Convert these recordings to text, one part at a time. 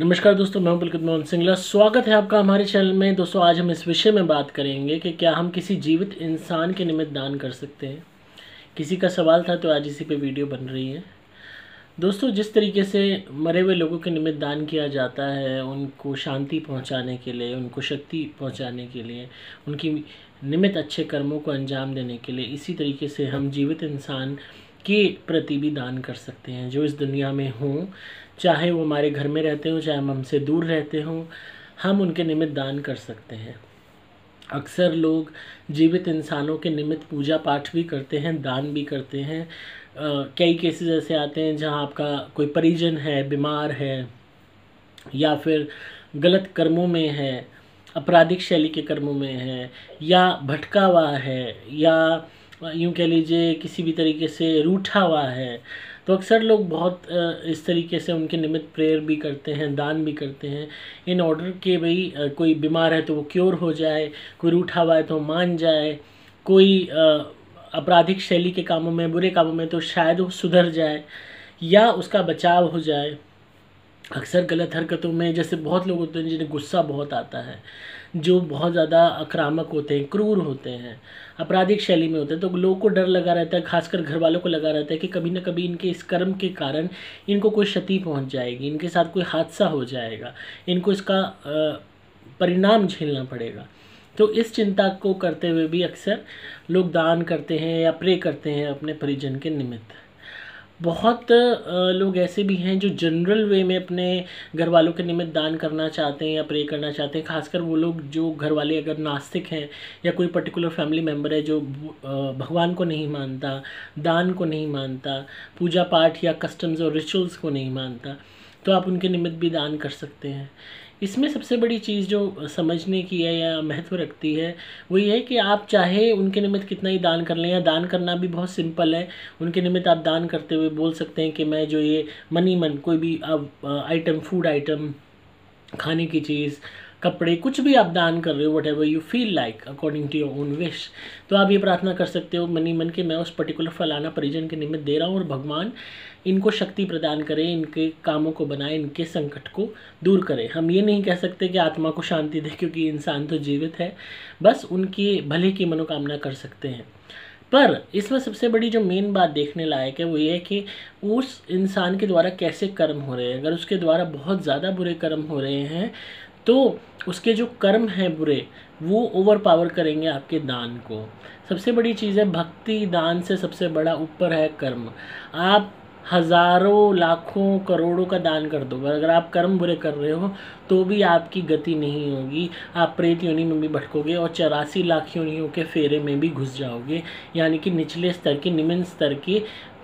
नमस्कार दोस्तों, मैं पुलकित मोहन सिंगला। स्वागत है आपका हमारे चैनल में। दोस्तों, आज हम इस विषय में बात करेंगे कि क्या हम किसी जीवित इंसान के निमित्त दान कर सकते हैं। किसी का सवाल था तो आज इसी पे वीडियो बन रही है। दोस्तों, जिस तरीके से मरे हुए लोगों के निमित्त दान किया जाता है, उनको शांति पहुँचाने के लिए, उनको शक्ति पहुँचाने के लिए, उनकी निमित्त अच्छे कर्मों को अंजाम देने के लिए, इसी तरीके से हम जीवित इंसान के प्रति भी दान कर सकते हैं, जो इस दुनिया में हों। चाहे वो हमारे घर में रहते हों, चाहे हम हमसे दूर रहते हों, हम उनके निमित्त दान कर सकते हैं। अक्सर लोग जीवित इंसानों के निमित्त पूजा पाठ भी करते हैं, दान भी करते हैं। कई केसेस ऐसे आते हैं जहाँ आपका कोई परिजन है, बीमार है, या फिर गलत कर्मों में है आपराधिक शैली के कर्मों में है, या भटका हुआ है, या यूँ कह लीजिए किसी भी तरीके से रूठा हुआ है तो अक्सर लोग बहुत इस तरीके से उनके निमित्त प्रेयर भी करते हैं, दान भी करते हैं। इन ऑर्डर के भाई कोई बीमार है तो वो क्योर हो जाए, कोई रूठा हुआ है तो मान जाए, कोई आपराधिक शैली के कामों में, बुरे कामों में तो शायद वो सुधर जाए या उसका बचाव हो जाए। अक्सर गलत हरकतों में, जैसे बहुत लोग होते हैं जिन्हें गुस्सा बहुत आता है। जो बहुत ज़्यादा आक्रामक होते हैं, क्रूर होते हैं, आपराधिक शैली में होते हैं तो लोगों को डर लगा रहता है, खासकर घर वालों को लगा रहता है कि कभी ना कभी इनके इस कर्म के कारण इनको कोई क्षति पहुँच जाएगी, इनके साथ कोई हादसा हो जाएगा, इनको इसका परिणाम झेलना पड़ेगा। तो इस चिंता को करते हुए भी अक्सर लोग दान करते हैं या प्रे करते हैं अपने परिजन के निमित्त। बहुत लोग ऐसे भी हैं जो जनरल वे में अपने घर वालों के निमित्त दान करना चाहते हैं या प्रे करना चाहते हैं। खासकर वो लोग जो घर वाले अगर नास्तिक हैं या कोई पर्टिकुलर फैमिली मेंबर है जो भगवान को नहीं मानता, दान को नहीं मानता, पूजा पाठ या कस्टम्स और रिचुअल्स को नहीं मानता तो आप उनके निमित्त भी दान कर सकते हैं। इसमें सबसे बड़ी चीज़ जो समझने की है या महत्व रखती है, वो ये है कि आप चाहे उनके निमित्त कितना ही दान कर लें, या दान करना भी बहुत सिंपल है। उनके निमित्त आप दान करते हुए बोल सकते हैं कि मैं जो ये मनी मन, कोई भी आइटम फ़ूड आइटम खाने की चीज़ कपड़े, कुछ भी आप दान कर रहे हो whatever you feel like according to your own wish तो आप ये प्रार्थना कर सकते हो, मनी मन के मैं उस पर्टिकुलर फलाना परिजन के निमित्त दे रहा हूँ और भगवान इनको शक्ति प्रदान करें, इनके कामों को बनाए, इनके संकट को दूर करें। हम ये नहीं कह सकते कि आत्मा को शांति दे, क्योंकि इंसान तो जीवित है। बस उनकी भले की मनोकामना कर सकते हैं। पर इसमें सबसे बड़ी जो मेन बात देखने लायक है, वो ये है कि उस इंसान के द्वारा कैसे कर्म हो रहे हैं। अगर उसके द्वारा बहुत ज़्यादा बुरे कर्म हो रहे हैं तो उसके जो कर्म हैं बुरे, वो ओवर पावर करेंगे आपके दान को। सबसे बड़ी चीज़ है, भक्ति दान से सबसे बड़ा ऊपर है कर्म। आप हज़ारों, लाखों, करोड़ों का दान कर दो अगर आप कर्म बुरे कर रहे हो तो भी आपकी गति नहीं होगी। आप प्रेत योनि में भी भटकोगे और चौरासी लाख योनियों के फेरे में भी घुस जाओगे। यानी कि निचले स्तर के, निम्न स्तर के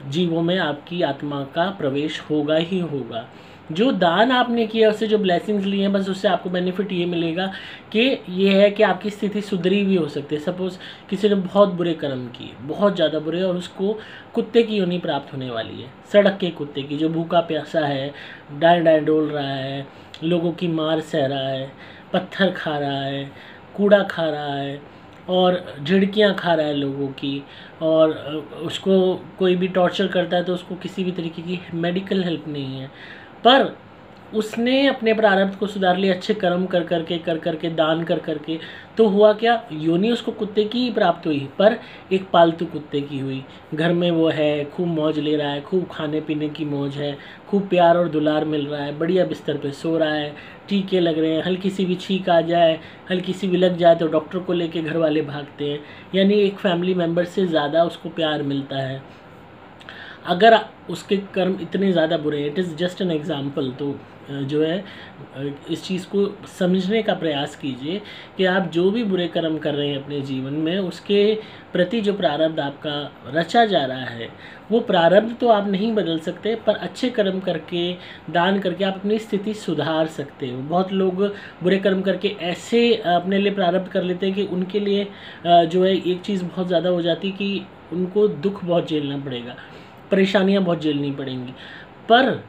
जीवों में आपकी आत्मा का प्रवेश होगा ही होगा। जो दान आपने किया, उससे जो ब्लेसिंग्स लिए हैं, बस उससे आपको बेनिफिट ये मिलेगा कि ये है कि आपकी स्थिति सुधरी भी हो सकती है। सपोज़ किसी ने बहुत बुरे कर्म किए, बहुत ज़्यादा बुरे, और उसको कुत्ते की योनि प्राप्त होने वाली है। सड़क के कुत्ते की, जो भूखा प्यासा है डाय डाय डोल रहा है, लोगों की मार सह रहा है, पत्थर खा रहा है, कूड़ा खा रहा है, और झिड़कियाँ खा रहा है लोगों की, और उसको कोई भी टॉर्चर करता है तो उसको किसी भी तरीके की मेडिकल हेल्प नहीं है। पर उसने अपने प्रारब्ध को सुधार लिया अच्छे कर्म कर करके कर करके, दान कर करके तो हुआ क्या? योनि उसको कुत्ते की ही प्राप्त हुई, पर एक पालतू कुत्ते की हुई। घर में वो है, खूब मौज ले रहा है, खूब खाने पीने की मौज है, खूब प्यार और दुलार मिल रहा है, बढ़िया बिस्तर पे सो रहा है, टीके लग रहे हैं, हल्की सी भी छींक आ जाए, हल्की सी भी लग जाए तो डॉक्टर को लेके घर वाले भागते हैं। यानी एक फैमिली मेंबर से ज़्यादा उसको प्यार मिलता है। अगर उसके कर्म इतने ज़्यादा बुरे हैं it is just an example तो जो है इस चीज़ को समझने का प्रयास कीजिए कि आप जो भी बुरे कर्म कर रहे हैं अपने जीवन में, उसके प्रति जो प्रारब्ध आपका रचा जा रहा है, वो प्रारब्ध तो आप नहीं बदल सकते, पर अच्छे कर्म करके, दान करके आप अपनी स्थिति सुधार सकते हो। बहुत लोग बुरे कर्म करके ऐसे अपने लिए प्रारब्ध कर लेते हैं कि उनके लिए जो है, एक चीज़ बहुत ज़्यादा हो जाती कि उनको दुख बहुत झेलना पड़ेगा। परेशानियाँ बहुत झेलनी पड़ेंगी। पर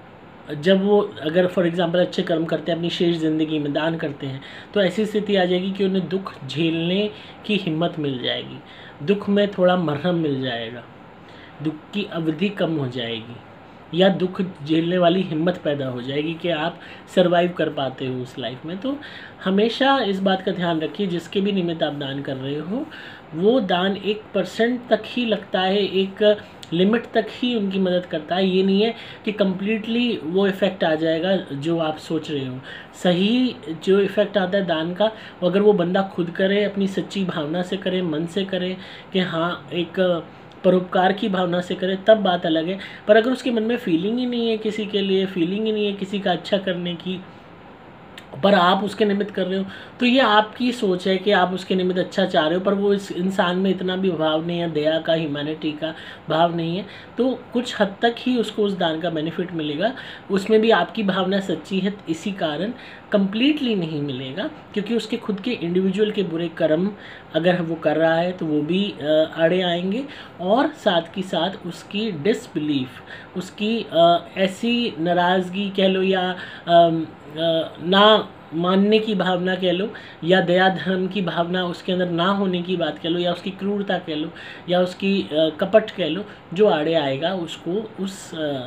जब वो, अगर फॉर एग्ज़ाम्पल अच्छे कर्म करते हैं, अपनी शेष ज़िंदगी में दान करते हैं तो ऐसी स्थिति आ जाएगी कि उन्हें दुख झेलने की हिम्मत मिल जाएगी। दुख में थोड़ा मरहम मिल जाएगा। दुख की अवधि कम हो जाएगी। या दुख झेलने वाली हिम्मत पैदा हो जाएगी कि आप सरवाइव कर पाते हो उस लाइफ में। तो हमेशा इस बात का ध्यान रखिए, जिसके भी निमित्त आप दान कर रहे हो, वो दान एक परसेंट तक ही लगता है, एक लिमिट तक ही उनकी मदद करता है। ये नहीं है कि कम्प्लीटली वो इफ़ेक्ट आ जाएगा जो आप सोच रहे हो। सही जो इफ़ेक्ट आता है दान का अगर वो बंदा खुद करे, अपनी सच्ची भावना से करे, मन से करे कि हाँ एक परोपकार की भावना से करे, तब बात अलग है। पर अगर उसके मन में फीलिंग ही नहीं है किसी के लिए फीलिंग ही नहीं है किसी का अच्छा करने की पर आप उसके निमित्त कर रहे हो। तो ये आपकी सोच है कि आप उसके निमित्त अच्छा चाह रहे हो, पर वो इस इंसान में इतना भी भाव नहीं है, दया का ह्यूमैनिटी का भाव नहीं है। तो कुछ हद तक ही उसको उस दान का बेनिफिट मिलेगा। उसमें भी आपकी भावना सच्ची है, इसी कारण कम्प्लीटली नहीं मिलेगा, क्योंकि उसके खुद के इंडिविजुअल के बुरे कर्म अगर वो कर रहा है तो वो भी अड़े आएँगे। और साथ ही साथ उसकी डिसबिलीफ उसकी ऐसी नाराज़गी कह लो या ना मानने की भावना कह लो, या दया धर्म की भावना उसके अंदर ना होने की बात कह लो, या उसकी क्रूरता कह लो, या उसकी कपट कह लो, जो आड़े आएगा उसको उस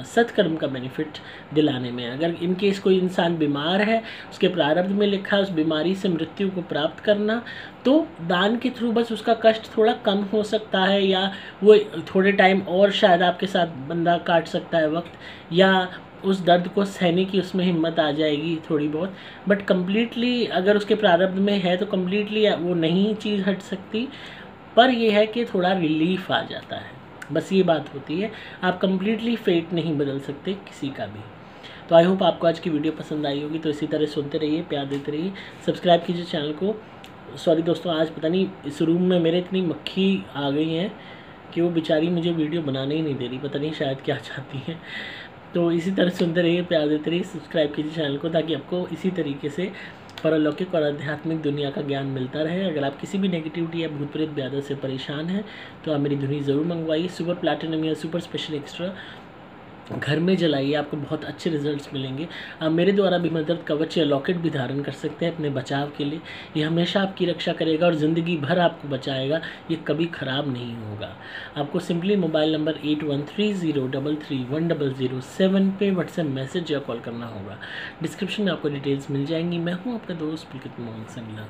सत्कर्म का बेनिफिट दिलाने में। अगर इन केस कोई इंसान बीमार है, उसके प्रारब्ध में लिखा है, उस बीमारी से मृत्यु को प्राप्त करना तो दान के थ्रू बस उसका कष्ट थोड़ा कम हो सकता है, या वो थोड़े टाइम और शायद आपके साथ बंदा काट सकता है वक्त, या उस दर्द को सहने की उसमें हिम्मत आ जाएगी थोड़ी बहुत। बट कम्प्लीटली अगर उसके प्रारब्ध में है तो कम्प्लीटली वो नहीं चीज़ हट सकती। पर यह है कि थोड़ा रिलीफ आ जाता है। बस ये बात होती है। आप कम्प्लीटली फेट नहीं बदल सकते किसी का भी। तो आई होप आपको आज की वीडियो पसंद आई होगी। तो इसी तरह सुनते रहिए, प्यार देते रहिए। सब्सक्राइब कीजिए चैनल को। सॉरी दोस्तों, आज पता नहीं, इस रूम में मेरे इतनी मक्खी आ गई हैं कि वो बेचारी मुझे वीडियो बनाने ही नहीं दे रही। पता नहीं शायद क्या चाहती हैं। तो इसी तरह सुनते रहिए प्यार देते रहिए सब्सक्राइब कीजिए चैनल को ताकि आपको इसी तरीके से परलौकिक और आध्यात्मिक दुनिया का ज्ञान मिलता रहे। अगर आप किसी भी नेगेटिविटी या भूत प्रेत ब्यादा से परेशान हैं तो आप मेरी धुनी ज़रूर मंगवाइए। सुपर प्लैटिनम या सुपर स्पेशल एक्स्ट्रा घर में जलाइए, आपको बहुत अच्छे रिजल्ट्स मिलेंगे। आप मेरे द्वारा भी मदद कवच या लॉकेट भी धारण कर सकते हैं अपने बचाव के लिए। ये हमेशा आपकी रक्षा करेगा और ज़िंदगी भर आपको बचाएगा। ये कभी ख़राब नहीं होगा। आपको simply mobile number eight one three zero double three one double zero seven पे व्हाट्सएप मैसेज या कॉल करना होगा। डिस्क्रिप्शन में आपको डिटेल्स मिल जाएँगी। मैं हूँ आपका दोस्त पुलकित मोहन संगला